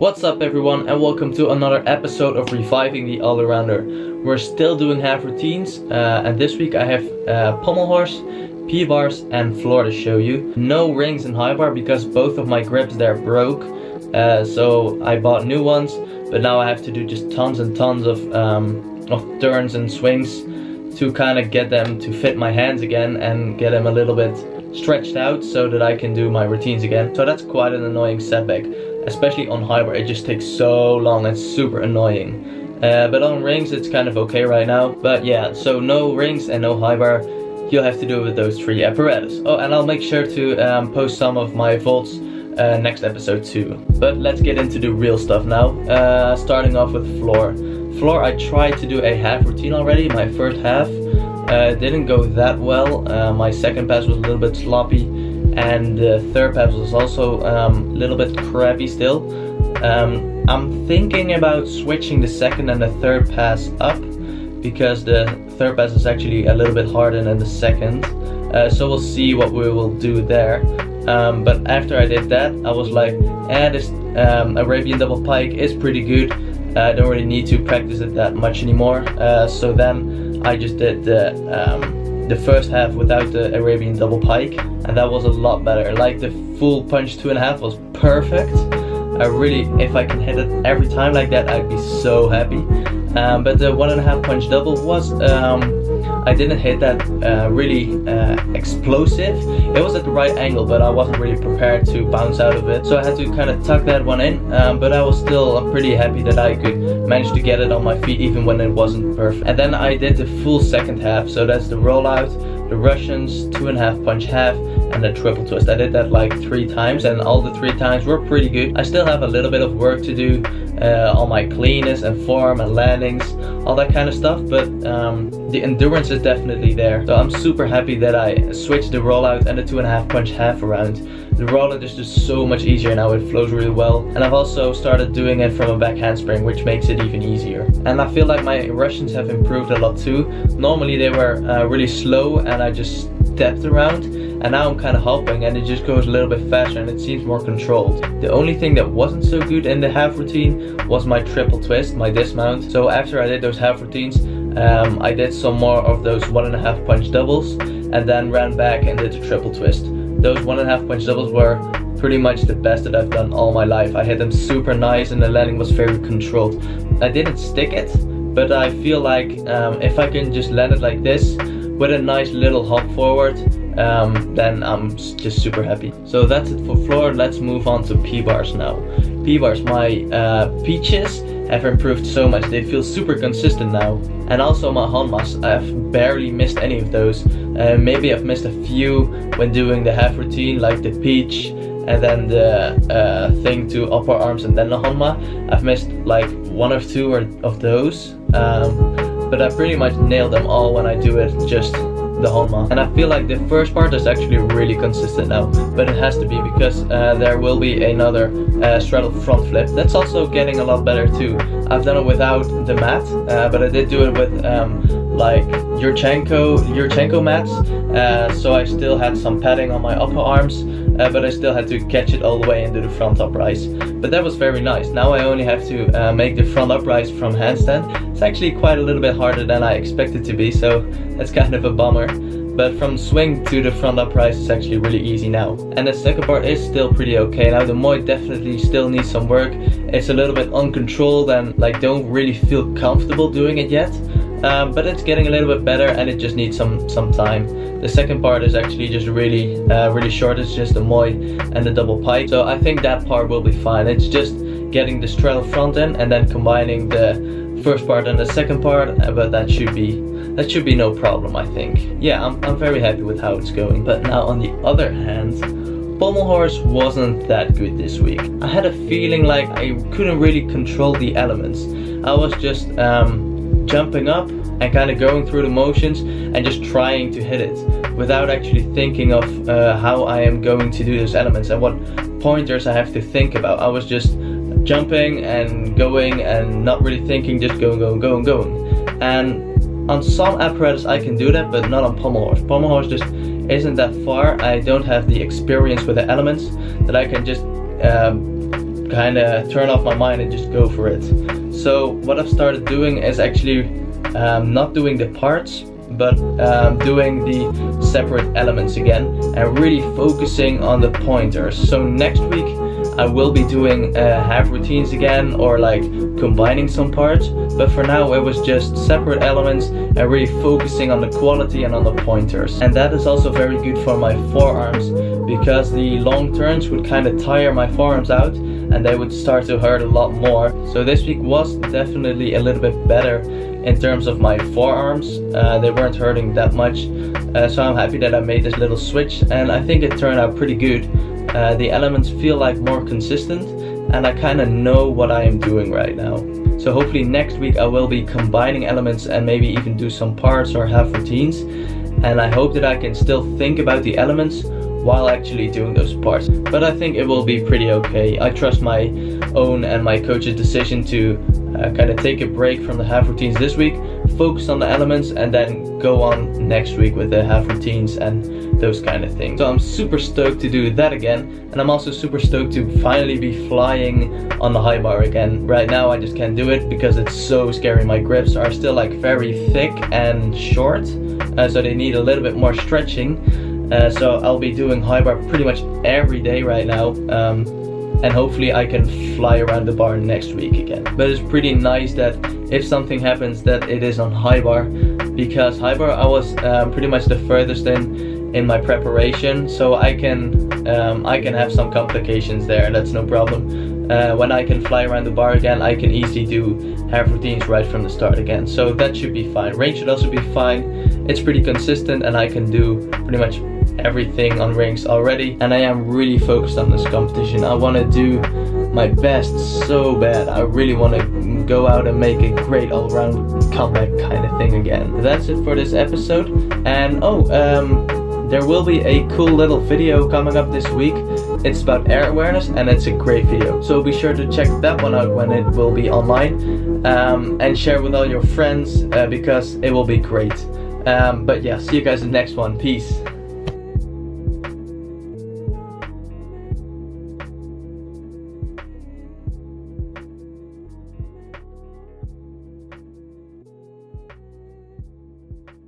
What's up everyone and welcome to another episode of Reviving the All-Arounder. We're still doing half routines uh, and this week I have uh, pommel horse, P-bars and floor to show you. No rings in high bar because both of my grips there broke. Uh, so I bought new ones but now I have to do just tons and tons of, um, of turns and swings to kind of get them to fit my hands again and get them a little bit stretched out so that I can do my routines again. So that's quite an annoying setback especially on high bar, it just takes so long and super annoying. Uh, but on rings, it's kind of okay right now. But yeah, so no rings and no high bar. You'll have to do it with those three apparatus. Oh, and I'll make sure to um, post some of my vaults uh, next episode too. But let's get into the real stuff now. Uh, starting off with floor. Floor, I tried to do a half routine already, my first half. Uh, didn't go that well. Uh, my second pass was a little bit sloppy and the third pass was also um, a little bit crappy still. Um, I'm thinking about switching the second and the third pass up because the third pass is actually a little bit harder than the second. Uh, so we'll see what we will do there. Um, but after I did that, I was like, eh, this um, Arabian double pike is pretty good. I don't really need to practice it that much anymore. Uh, so then I just did the um, the first half without the Arabian double pike and that was a lot better. Like the full punch two and a half was perfect. I really, if I can hit it every time like that, I'd be so happy. Um, but the one and a half punch double was, um, I didn't hit that uh, really uh, explosive. It was at the right angle, but I wasn't really prepared to bounce out of it. So I had to kind of tuck that one in, um, but I was still pretty happy that I could manage to get it on my feet even when it wasn't perfect. And then I did the full second half, so that's the rollout, the Russians, two and a half punch half, and a triple twist. I did that like three times and all the three times were pretty good. I still have a little bit of work to do uh, on my cleanness and form and landings, all that kind of stuff, but um, the endurance is definitely there. So I'm super happy that I switched the rollout and the two and a half punch half around. The rollout is just so much easier now, it flows really well. And I've also started doing it from a back handspring, which makes it even easier. And I feel like my Russians have improved a lot too. Normally they were uh, really slow and I just stepped around and now I'm kind of hopping and it just goes a little bit faster and it seems more controlled. The only thing that wasn't so good in the half routine was my triple twist, my dismount. So after I did those half routines, um, I did some more of those one and a half punch doubles and then ran back and did the triple twist. Those one and a half punch doubles were pretty much the best that I've done all my life. I hit them super nice and the landing was very controlled. I didn't stick it, but I feel like um, if I can just land it like this with a nice little hop forward, um, then I'm just super happy. So that's it for floor. Let's move on to P-bars now. P-bars, my uh, peaches have improved so much. They feel super consistent now. And also my Honmas, I've barely missed any of those. Uh, maybe I've missed a few when doing the half routine, like the peach and then the uh, thing to upper arms and then the Honma. I've missed like one or two or, of those. Um, but I pretty much nailed them all when I do it just the Honma. And I feel like the first part is actually really consistent now, but it has to be because uh, there will be another uh, straddle front flip. That's also getting a lot better too. I've done it without the mat, uh, but I did do it with um, like Yurchenko, Yurchenko mats, uh, so I still had some padding on my upper arms, uh, but I still had to catch it all the way into the front uprise. But that was very nice. Now I only have to uh, make the front uprise from handstand. It's actually quite a little bit harder than I expected to be, so that's kind of a bummer. But from swing to the front uprise is actually really easy now. And the second part is still pretty okay. Now the Moy definitely still needs some work. It's a little bit uncontrolled and like don't really feel comfortable doing it yet. Um, but it's getting a little bit better and it just needs some some time. The second part is actually just really uh, really short. It's just the Moy and the double pike. So I think that part will be fine. It's just getting the straddle front end and then combining the first part and the second part. Uh, but that should be that should be no problem. I think. Yeah, I'm I'm very happy with how it's going. But now on the other hand. Pommel horse wasn't that good this week. I had a feeling like I couldn't really control the elements. I was just um, jumping up and kind of going through the motions and just trying to hit it without actually thinking of uh, how I am going to do those elements and what pointers I have to think about. I was just jumping and going and not really thinking, just going, going, going, going. And on some apparatus I can do that, but not on pommel horse. Pommel horse just isn't that far. I don't have the experience with the elements that I can just um, kind of turn off my mind and just go for it. So what I've started doing is actually um, not doing the parts but um, doing the separate elements again and really focusing on the pointers. So next week I will be doing uh, half routines again or like combining some parts. But for now it was just separate elements and really focusing on the quality and on the pointers. And that is also very good for my forearms because the long turns would kind of tire my forearms out and they would start to hurt a lot more so this week was definitely a little bit better in terms of my forearms. Uh, they weren't hurting that much. Uh, so I'm happy that I made this little switch and I think it turned out pretty good. Uh, the elements feel like more consistent and I kind of know what I am doing right now. So hopefully next week I will be combining elements and maybe even do some parts or have routines. And I hope that I can still think about the elements while actually doing those parts. But I think it will be pretty okay. I trust my own and my coach's decision to uh, kind of take a break from the half routines this week, focus on the elements, and then go on next week with the half routines and those kind of things. So I'm super stoked to do that again, and I'm also super stoked to finally be flying on the high bar again. Right now I just can't do it because it's so scary. My grips are still like very thick and short, uh, so they need a little bit more stretching. Uh, so I'll be doing high bar pretty much every day right now. Um, and hopefully I can fly around the bar next week again. But it's pretty nice that if something happens that it is on high bar because high bar I was um, pretty much the furthest in in my preparation so I can um, I can have some complications there that's no problem. Uh, when I can fly around the bar again I can easily do half routines right from the start again so that should be fine. Rings should also be fine. It's pretty consistent and I can do pretty much everything on rings already and I am really focused on this competition. I want to do my best so bad. I really want to go out and make a great all-round comeback kind of thing again. That's it for this episode and oh um there will be a cool little video coming up this week. It's about air awareness and it's a great video. So be sure to check that one out when it will be online um, and share with all your friends uh, because it will be great. Um, but yeah, see you guys in the next one. Peace.